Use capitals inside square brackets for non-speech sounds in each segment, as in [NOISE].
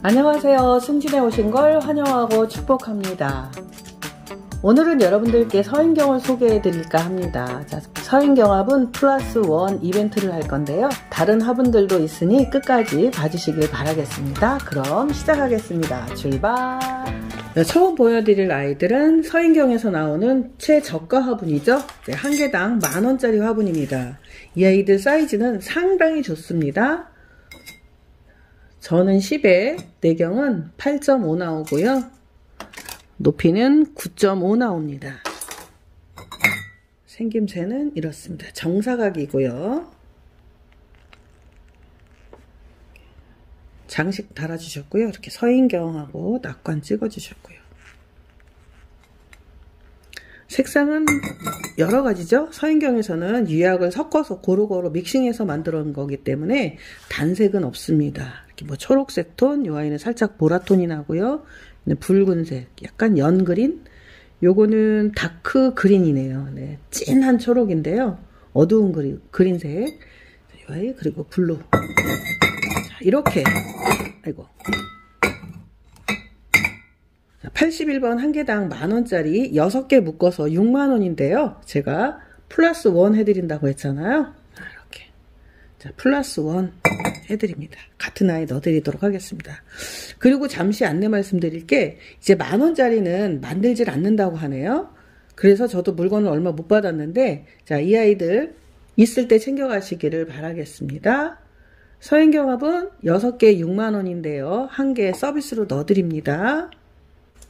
안녕하세요. 승진에 오신 걸 환영하고 축복합니다. 오늘은 여러분들께 서인경을 소개해 드릴까 합니다. 자, 서인경합은 플러스 원 이벤트를 할 건데요. 다른 화분들도 있으니 끝까지 봐주시길 바라겠습니다. 그럼 시작하겠습니다. 출발! 네, 처음 보여드릴 아이들은 서인경에서 나오는 최저가 화분이죠. 네, 한 개당 만원짜리 화분입니다. 이 아이들 사이즈는 상당히 좋습니다. 저는 10에 내경은 8.5 나오고요. 높이는 9.5 나옵니다. 생김새는 이렇습니다. 정사각이고요. 장식 달아주셨고요. 이렇게 서인경하고 낙관 찍어주셨고요. 색상은 여러 가지죠. 서인경에서는 유약을 섞어서 고루고루 믹싱해서 만들어 놓은 거기 때문에 단색은 없습니다. 뭐 초록색 톤, 이 아이는 살짝 보라톤이 나고요. 붉은색, 약간 연그린. 요거는 dark green이네요. 네, 진한 초록인데요. 어두운 그린, 그린색. 이 아이 그리고 블루. 자, 이렇게. 아이고. 81번 한 개당 만원짜리 6개 묶어서 6만원인데요. 제가 플러스 원 해드린다고 했잖아요. 이렇게. 자, 플러스 원 해드립니다. 같은 아이 넣어드리도록 하겠습니다. 그리고 잠시 안내 말씀드릴 게 이제 만 원짜리는 만들질 않는다고 하네요. 그래서 저도 물건을 얼마 못 받았는데 자, 이 아이들 있을 때 챙겨가시기를 바라겠습니다. 서인경합은 6개 6만원인데요. 한개 서비스로 넣어드립니다.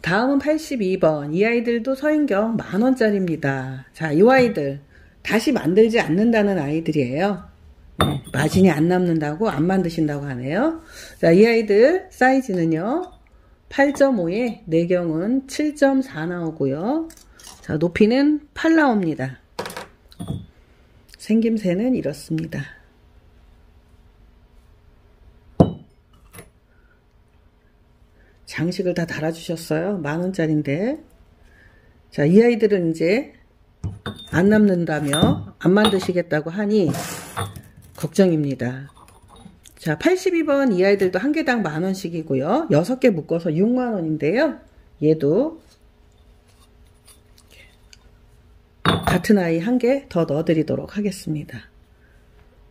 다음은 82번. 이 아이들도 서인경 만원짜리입니다. 자, 이 아이들. 다시 만들지 않는다는 아이들이에요. 네, 마진이 안 남는다고 안 만드신다고 하네요. 자, 이 아이들 사이즈는요. 8.5에 내경은 7.4 나오고요. 자, 높이는 8 나옵니다. 생김새는 이렇습니다. 장식을 다 달아주셨어요. 만원짜리인데. 자, 이 아이들은 이제 안 남는다며 안 만드시겠다고 하니 걱정입니다. 자, 82번 이 아이들도 한 개당 만 원씩이고요. 6개 묶어서 6만 원인데요. 얘도 같은 아이 한 개 더 넣어드리도록 하겠습니다.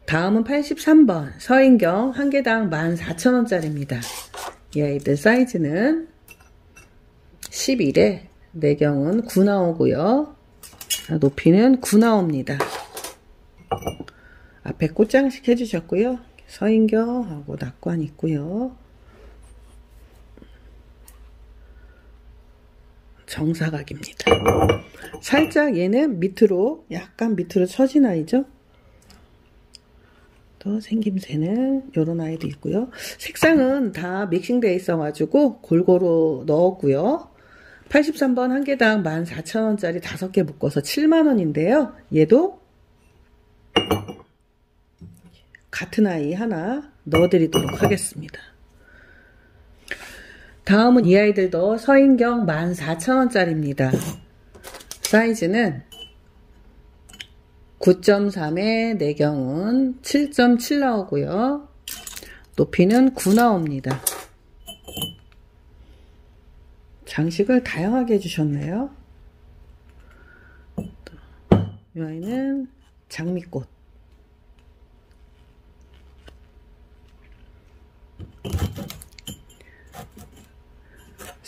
다음은 83번 서인경 한 개당 14,000원짜리입니다. 이 아이들 사이즈는 11에 내경은 9 나오고요. 높이는 9 나옵니다. 앞에 꽃장식 해주셨고요. 서인경하고 낙관 있고요. 정사각입니다. 살짝 얘는 밑으로 약간 밑으로 처진 아이죠. 또 생김새는 이런 아이도 있고요. 색상은 다 믹싱되어 있어가지고 골고루 넣었고요. 83번 한 개당 14,000원짜리 5개 묶어서 7만원인데요. 얘도 같은 아이 하나 넣어드리도록 하겠습니다. 다음은 이 아이들도 서인경 14,000원짜리입니다. 사이즈는 9.3에 내경은 7.7 나오고요. 높이는 9 나옵니다. 장식을 다양하게 해주셨네요. 이 아이는 장미꽃.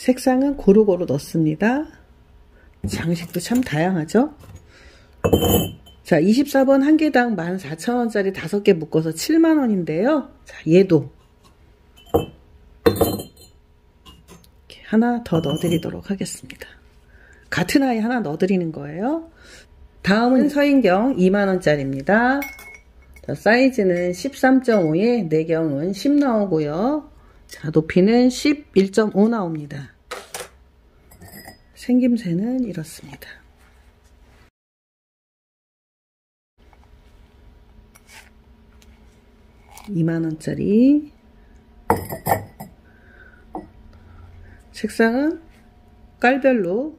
색상은 고루고루 넣습니다. 장식도 참 다양하죠? 자, 24번 한 개당 14,000원짜리 5개 묶어서 7만원인데요. 자, 얘도 하나 더 넣어드리도록 하겠습니다. 같은 아이 하나 넣어드리는 거예요. 다음은 서인경 2만원짜리입니다. 자, 사이즈는 13.5에 내경은 10 나오고요. 자, 높이는 11.5 나옵니다. 생김새는 이렇습니다. 2만원짜리 색상은 깔별로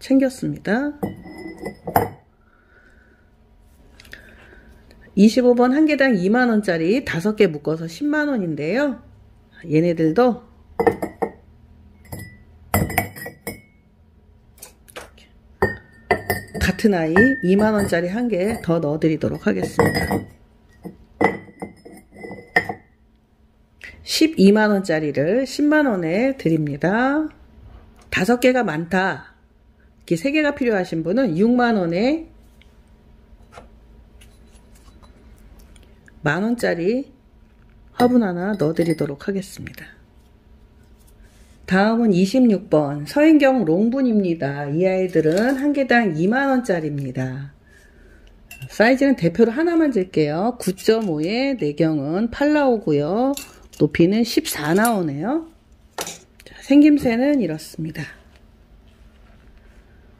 챙겼습니다. 25번 한 개당 2만원짜리 5개 묶어서 10만원인데요. 얘네들도 같은 아이 2만원짜리 한 개 더 넣어드리도록 하겠습니다. 12만원짜리를 10만원에 드립니다. 다섯 개가 많다. 이렇게 세 개가 필요하신 분은 6만원에 만원짜리 화분 하나 넣어드리도록 하겠습니다. 다음은 26번 서인경 롱분입니다. 이 아이들은 한 개당 2만원짜리입니다. 사이즈는 대표로 하나만 줄게요. 9.5에 내경은 8 나오고요. 높이는 14 나오네요. 자, 생김새는 이렇습니다.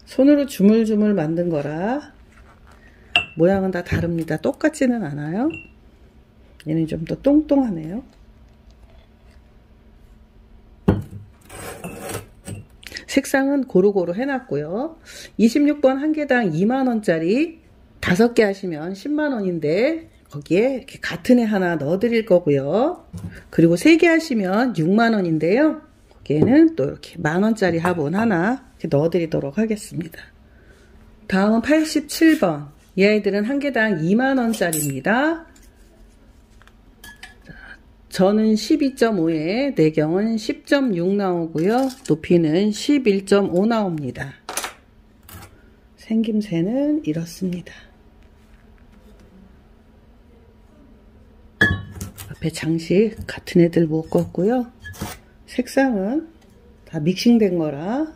손으로 주물주물 만든 거라 모양은 다 다릅니다. 똑같지는 않아요. 얘는 좀 더 똥똥하네요. 색상은 고루고루 해놨고요. 26번 한 개당 2만원짜리 5개 하시면 10만원인데 거기에 이렇게 같은 애 하나 넣어 드릴 거고요. 그리고 3개 하시면 6만원인데요. 거기에는 또 이렇게 만원짜리 화분 하나 이렇게 넣어 드리도록 하겠습니다. 다음은 87번. 이 아이들은 한 개당 2만원짜리입니다. 저는 12.5에 내경은 10.6 나오고요. 높이는 11.5 나옵니다. 생김새는 이렇습니다. 앞에 장식 같은 애들 묶었고요. 색상은 다 믹싱된 거라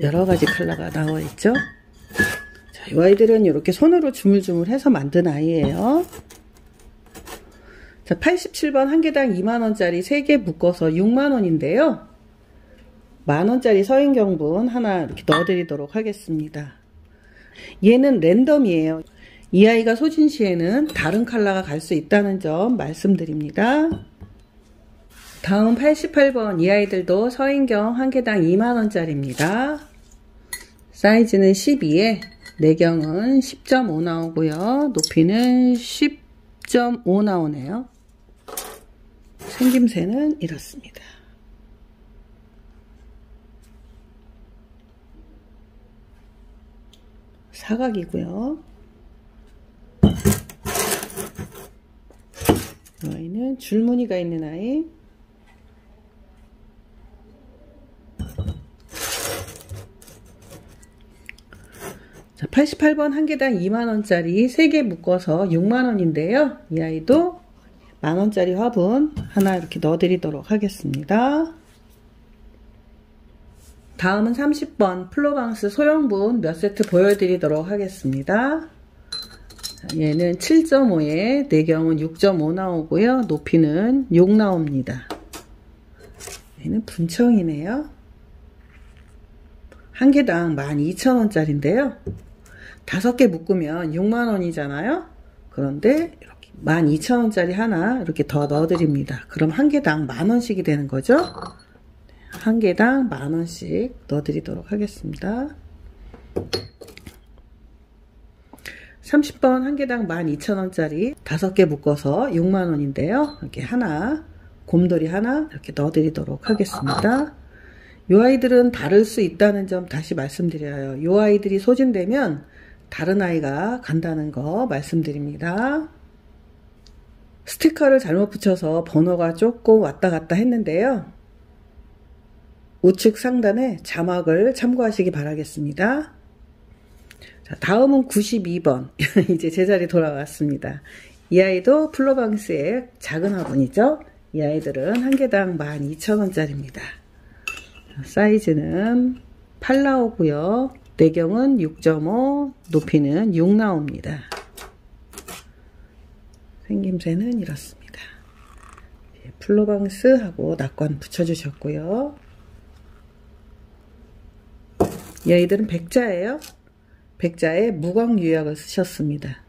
여러 가지 컬러가 나와 있죠. 자, 이 아이들은 이렇게 손으로 주물주물 해서 만든 아이예요. 자, 87번 한 개당 2만원짜리 3개 묶어서 6만원인데요. 만원짜리 서인경분 하나 이렇게 넣어드리도록 하겠습니다. 얘는 랜덤이에요. 이 아이가 소진 시에는 다른 컬러가 갈 수 있다는 점 말씀드립니다. 다음 88번 이 아이들도 서인경 한 개당 2만원짜리입니다. 사이즈는 12에 내경은 10.5 나오고요. 높이는 10.5 나오네요. 생김새는 이렇습니다. 사각이고요. 이 아이는 줄무늬가 있는 아이. 자, 88번 한 개당 2만원짜리 3개 묶어서 6만원인데요. 이 아이도 만원짜리 화분 하나 이렇게 넣어드리도록 하겠습니다. 다음은 30번 플로방스 소형분 몇 세트 보여드리도록 하겠습니다. 얘는 7.5에 내경은 6.5 나오고요. 높이는 6 나옵니다. 얘는 분청이네요. 한 개당 12,000원짜리인데요. 다섯 개 묶으면 6만원이잖아요. 그런데 12,000원짜리 하나 이렇게 더 넣어드립니다. 그럼 한 개당 만원씩이 되는 거죠. 한 개당 만원씩 넣어드리도록 하겠습니다. 30번 한 개당 12,000원짜리 5개 묶어서 6만원인데요. 이렇게 하나, 곰돌이 하나 이렇게 넣어드리도록 하겠습니다. 이 아이들은 다를 수 있다는 점 다시 말씀드려요. 이 아이들이 소진되면 다른 아이가 간다는 거 말씀드립니다. 스티커를 잘못 붙여서 번호가 조금 왔다 갔다 했는데요. 우측 상단에 자막을 참고하시기 바라겠습니다. 자, 다음은 92번. [LAUGHS] 이제 제자리 돌아왔습니다. 이 아이도 플로방스의 작은 화분이죠. 이 아이들은 한 개당 12,000원짜리입니다. 사이즈는 8 나오고요. 내경은 6.5, 높이는 6 나옵니다. 생김새는 이렇습니다. 플로방스하고 낙관 붙여주셨고요. 이 아이들은 백자예요. 백자에 무광유약을 쓰셨습니다.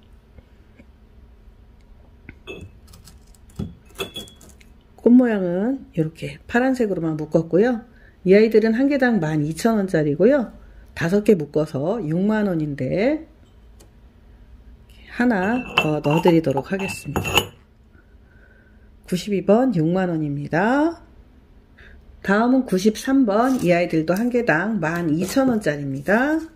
꽃 모양은 이렇게 파란색으로만 묶었고요. 이 아이들은 한 개당 12,000원짜리고요. 다섯 개 묶어서 6만원인데 하나 더 넣어드리도록 하겠습니다. 92번 6만원입니다. 다음은 93번 이 아이들도 한 개당 12,000원짜리입니다.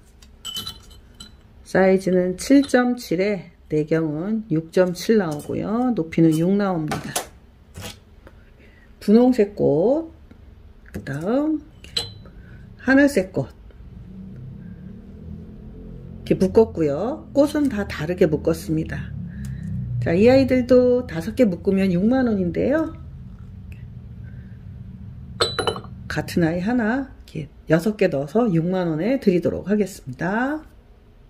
사이즈는 7.7에 내경은 6.7 나오고요. 높이는 6 나옵니다. 분홍색 꽃, 그 다음 하늘색 꽃 이렇게 묶었고요. 꽃은 다 다르게 묶었습니다. 자, 이 아이들도 다섯 개 묶으면 6만원인데요. 같은 아이 하나 이렇게 6개 넣어서 6만원에 드리도록 하겠습니다.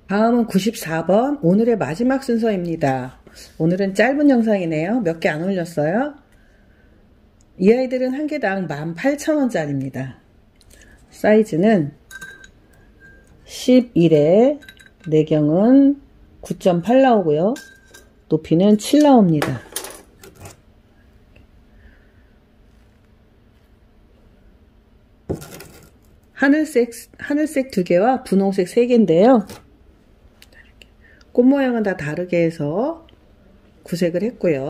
다음은 94번 오늘의 마지막 순서입니다. 오늘은 짧은 영상이네요. 몇 개 안 올렸어요. 이 아이들은 한 개당 18,000원짜리입니다. 사이즈는 11에 내경은 9.8 나오고요. 높이는 7 나옵니다. 하늘색, 하늘색 두 개와 분홍색 세 개인데요. 꽃 모양은 다 다르게 해서 구색을 했고요.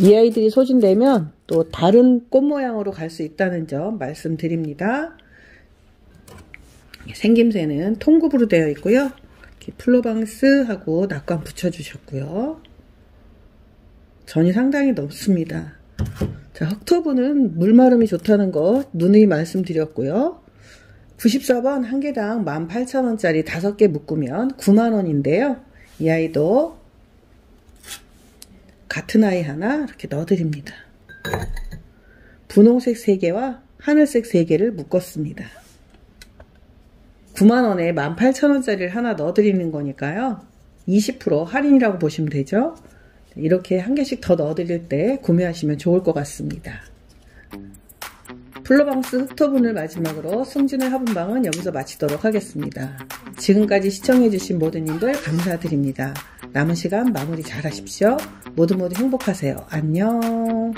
이 아이들이 소진되면 또 다른 꽃 모양으로 갈 수 있다는 점 말씀드립니다. 생김새는 통굽으로 되어 있고요. 플로방스하고 낙관 붙여주셨고요. 전이 상당히 넓습니다. 자, 흑토분은 물마름이 좋다는 거 누누이 말씀드렸고요. 94번 한 개당 18,000원짜리 5개 묶으면 9만원인데요. 이 아이도 같은 아이 하나 이렇게 넣어드립니다. 분홍색 3개와 하늘색 3개를 묶었습니다. 9만원에 18,000원짜리를 하나 넣어드리는 거니까요. 20% 할인이라고 보시면 되죠. 이렇게 한 개씩 더 넣어드릴 때 구매하시면 좋을 것 같습니다. 플로방스 흑토분을 마지막으로 승진의 화분방은 여기서 마치도록 하겠습니다. 지금까지 시청해주신 모든 님들 감사드립니다. 남은 시간 마무리 잘 하십시오. 모두 모두 행복하세요. 안녕